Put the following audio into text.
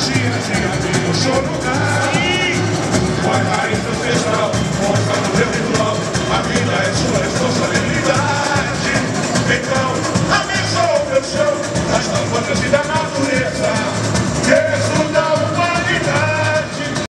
Magia de abrir o choro Vai, vai,